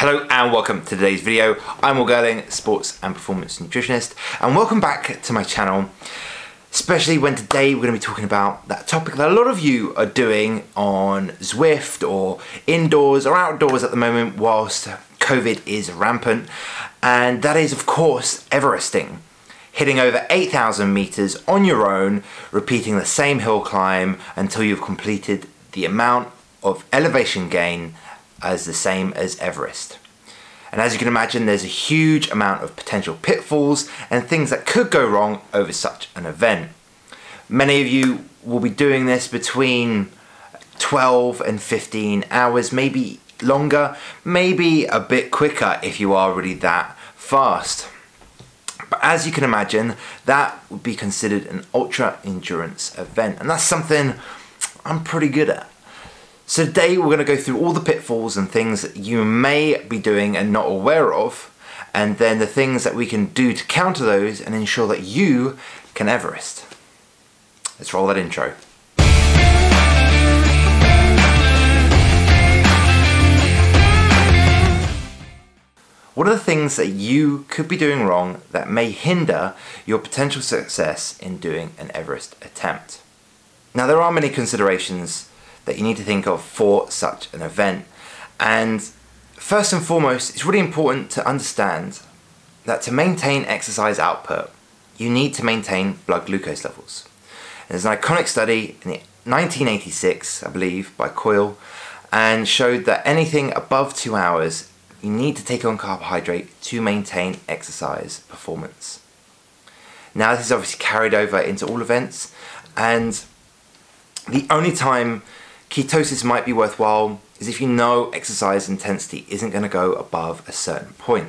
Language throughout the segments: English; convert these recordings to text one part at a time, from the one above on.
Hello and welcome to today's video. I'm Will Girling, sports and performance nutritionist, and welcome back to my channel. Especially when today we're going to be talking about that topic that a lot of you are doing on Zwift or indoors or outdoors at the moment whilst COVID is rampant, and that is, of course, Everesting. Hitting over 8,000 meters on your own, repeating the same hill climb until you've completed the amount of elevation gain as the same as Everest. And as you can imagine, there's a huge amount of potential pitfalls and things that could go wrong over such an event. Many of you will be doing this between 12 and 15 hours, maybe longer, maybe a bit quicker if you are really that fast. But as you can imagine, that would be considered an ultra endurance event, and that's something I'm pretty good at. So today we're going to go through all the pitfalls and things that you may be doing and not aware of, and then the things that we can do to counter those and ensure that you can Everest. Let's roll that intro. What are the things that you could be doing wrong that may hinder your potential success in doing an Everest attempt? Now, there are many considerations that you need to think of for such an event. And first and foremost, it's really important to understand that to maintain exercise output, you need to maintain blood glucose levels. And there's an iconic study in 1986, I believe, by Coyle, and showed that anything above two hours you need to take on carbohydrate to maintain exercise performance. Now this is obviously carried over into all events and the only time ketosis might be worthwhile is if you know exercise intensity isn't going to go above a certain point.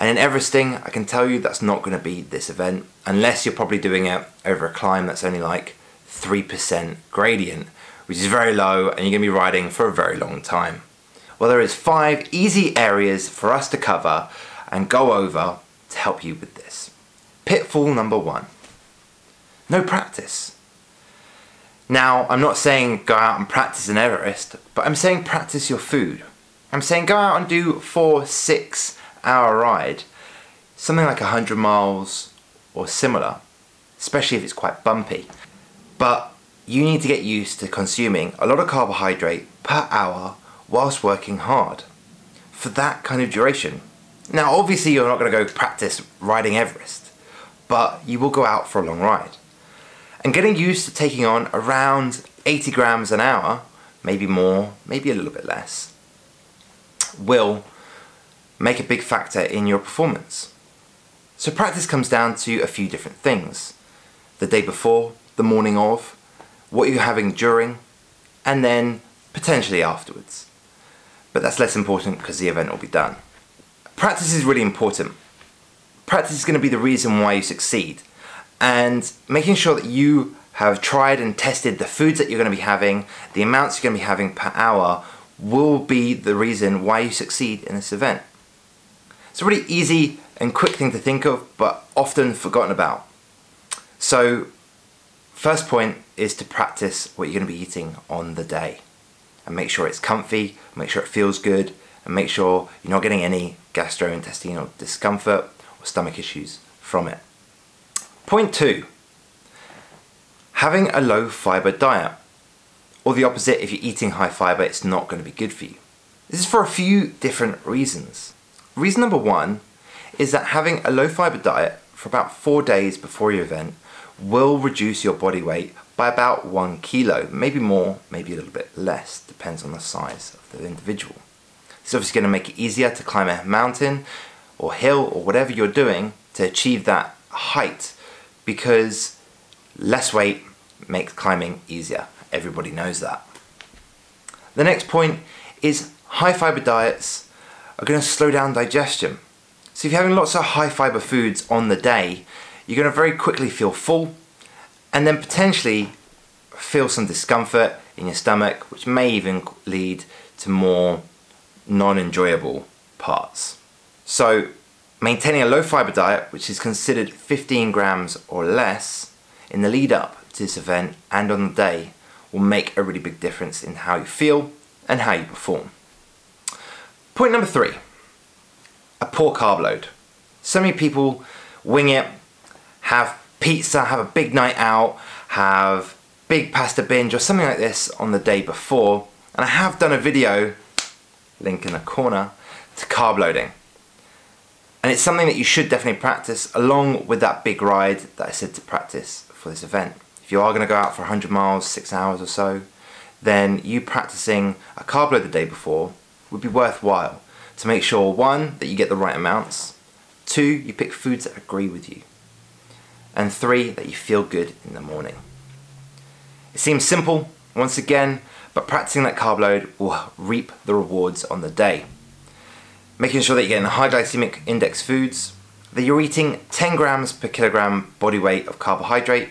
And in Everesting, I can tell you that's not going to be this event unless you're probably doing it over a climb that's only like 3% gradient, which is very low and you're going to be riding for a very long time. Well, there is five easy areas for us to cover and go over to help you with this. Pitfall number one, no practice. Now, I'm not saying go out and practice an Everest, but I'm saying practice your food. I'm saying go out and do four, six hour ride, something like 100 miles or similar, especially if it's quite bumpy. But you need to get used to consuming a lot of carbohydrate per hour whilst working hard for that kind of duration. Now, obviously, you're not going to go practice riding Everest, but you will go out for a long ride. And getting used to taking on around 80 grams an hour, maybe more, maybe a little bit less, will make a big factor in your performance. So, practice comes down to a few different things the day before, the morning of, what you're having during, and then potentially afterwards but that's less important because the event will be done. Practice is really important. Practice is going to be the reason why you succeed. And making sure that you have tried and tested the foods that you're going to be having, the amounts you're going to be having per hour, will be the reason why you succeed in this event. It's a really easy and quick thing to think of, but often forgotten about. So, first point is to practice what you're going to be eating on the day and make sure it's comfy, make sure it feels good, and make sure you're not getting any gastrointestinal discomfort or stomach issues from it. Point two, having a low fiber diet. Or the opposite, if you're eating high fiber, it's not going to be good for you. This is for a few different reasons. Reason number one is that having a low fiber diet for about four days before your event will reduce your body weight by about one kilo, maybe more, maybe a little bit less, depends on the size of the individual. It's obviously going to make it easier to climb a mountain or hill or whatever you're doing to achieve that height because less weight makes climbing easier. Everybody knows that. The next point is high fiber diets are going to slow down digestion. So if you're having lots of high fiber foods on the day, you're going to very quickly feel full and then potentially feel some discomfort in your stomach, which may even lead to more non-enjoyable parts. So maintaining a low fiber diet, which is considered 15 grams or less in the lead up to this event and on the day will make a really big difference in how you feel and how you perform. Point number three, a poor carb load. So many people wing it, have pizza, have a big night out, have big pasta binge or something like this on the day before. And I have done a video, link in the corner, to carb loading. And it's something that you should definitely practice along with that big ride that I said to practice for this event. If you are going to go out for 100 miles, 6 hours or so, then you practicing a carb load the day before would be worthwhile to make sure one, that you get the right amounts, two, you pick foods that agree with you, and three, that you feel good in the morning. It seems simple, once again, but practicing that carb load will reap the rewards on the day making sure that you're getting high glycemic index foods, that you're eating 10 grams per kilogram body weight of carbohydrate,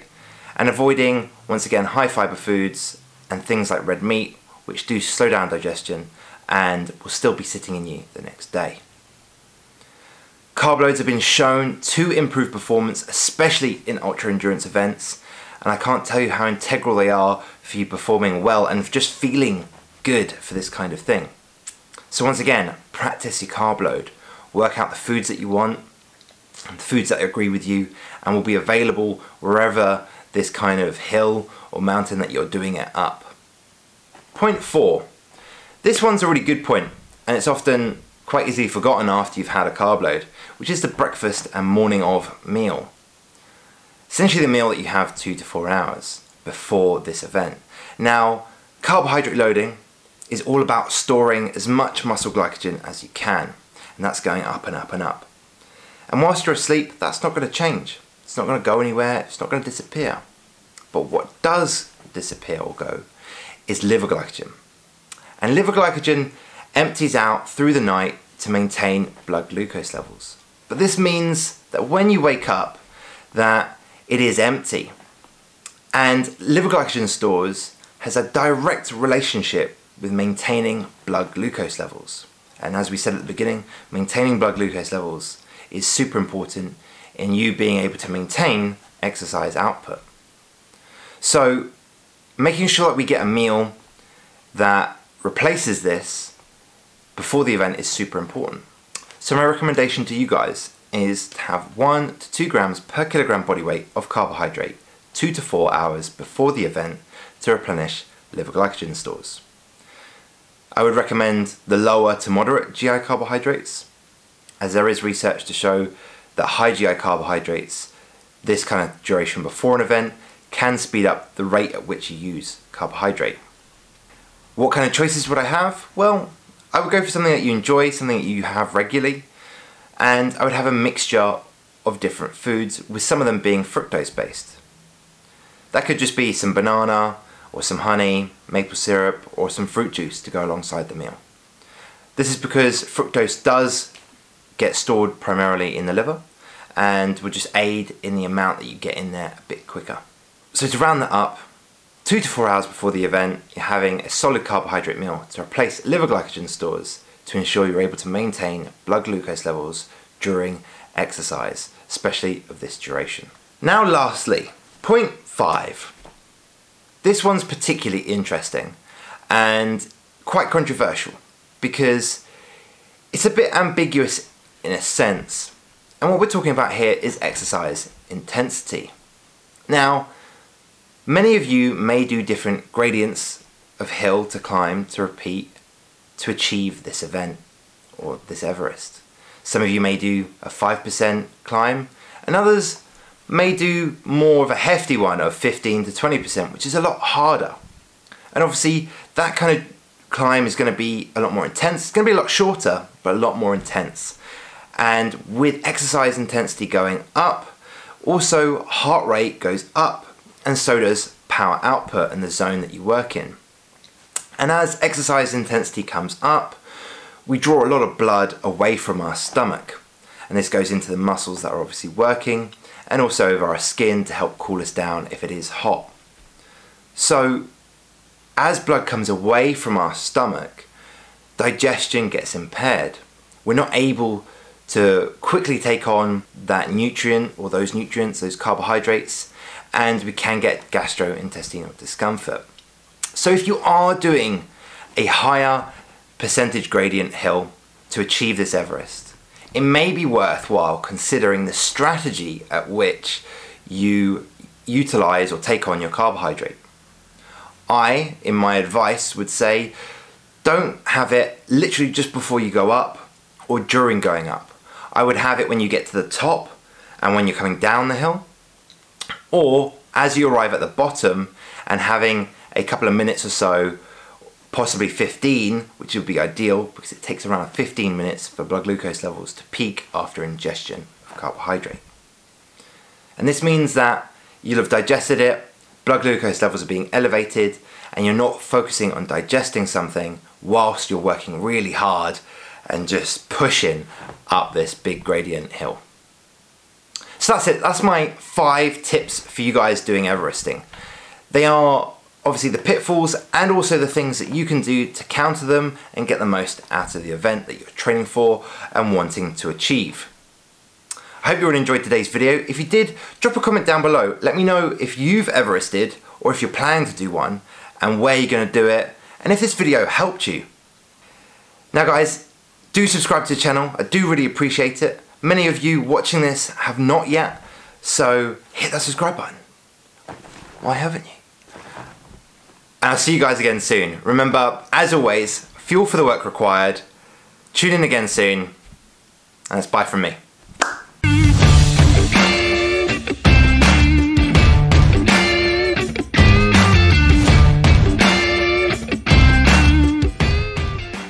and avoiding, once again, high fiber foods and things like red meat, which do slow down digestion and will still be sitting in you the next day. Carb loads have been shown to improve performance, especially in ultra endurance events, and I can't tell you how integral they are for you performing well and just feeling good for this kind of thing. So once again, practice your carb load. Work out the foods that you want, the foods that agree with you, and will be available wherever this kind of hill or mountain that you're doing it up. Point four. This one's a really good point, and it's often quite easily forgotten after you've had a carb load, which is the breakfast and morning of meal. Essentially the meal that you have two to four hours before this event. Now, carbohydrate loading is all about storing as much muscle glycogen as you can. And that's going up and up and up. And whilst you're asleep, that's not going to change. It's not going to go anywhere, it's not going to disappear. But what does disappear or go is liver glycogen. And liver glycogen empties out through the night to maintain blood glucose levels. But this means that when you wake up, that it is empty. And liver glycogen stores has a direct relationship with maintaining blood glucose levels. And as we said at the beginning, maintaining blood glucose levels is super important in you being able to maintain exercise output. So, making sure that we get a meal that replaces this before the event is super important. So, my recommendation to you guys is to have 1 to 2 grams per kilogram body weight of carbohydrate 2 to 4 hours before the event to replenish liver glycogen stores. I would recommend the lower to moderate GI carbohydrates, as there is research to show that high GI carbohydrates, this kind of duration before an event, can speed up the rate at which you use carbohydrate. What kind of choices would I have? Well, I would go for something that you enjoy, something that you have regularly, and I would have a mixture of different foods, with some of them being fructose based. That could just be some banana, or some honey, maple syrup, or some fruit juice to go alongside the meal. This is because fructose does get stored primarily in the liver and will just aid in the amount that you get in there a bit quicker. So to round that up, two to four hours before the event, you're having a solid carbohydrate meal to replace liver glycogen stores to ensure you're able to maintain blood glucose levels during exercise, especially of this duration. Now lastly, point five, this one's particularly interesting and quite controversial because it's a bit ambiguous in a sense. And what we're talking about here is exercise intensity. Now, many of you may do different gradients of hill to climb to repeat to achieve this event or this Everest. Some of you may do a 5% climb and others may do more of a hefty one of 15 to 20%, which is a lot harder. And obviously, that kind of climb is going to be a lot more intense. It's going to be a lot shorter, but a lot more intense. And with exercise intensity going up, also heart rate goes up, and so does power output in the zone that you work in. And as exercise intensity comes up, we draw a lot of blood away from our stomach. And this goes into the muscles that are obviously working, and also over our skin to help cool us down if it is hot. So, as blood comes away from our stomach, digestion gets impaired. We're not able to quickly take on that nutrient or those nutrients, those carbohydrates, and we can get gastrointestinal discomfort. So, if you are doing a higher percentage gradient hill, to achieve this Everest, it may be worthwhile considering the strategy at which you utilize or take on your carbohydrate. I, in my advice, would say don't have it literally just before you go up or during going up. I would have it when you get to the top and when you're coming down the hill, or as you arrive at the bottom and having a couple of minutes or so, possibly 15, which would be ideal because it takes around 15 minutes for blood glucose levels to peak after ingestion of carbohydrate. And this means that you'll have digested it, blood glucose levels are being elevated, and you're not focusing on digesting something whilst you're working really hard and just pushing up this big gradient hill. So that's it. That's my five tips for you guys doing Everesting. They are obviously the pitfalls and also the things that you can do to counter them and get the most out of the event that you're training for and wanting to achieve. I hope you all enjoyed today's video. If you did, drop a comment down below. Let me know if you've Everested or if you're planning to do one and where you're going to do it and if this video helped you. Now guys, do subscribe to the channel. I do really appreciate it. Many of you watching this have not yet, so hit that subscribe button. Why haven't you? And I'll see you guys again soon. Remember, as always, fuel for the work required. Tune in again soon, and it's bye from me.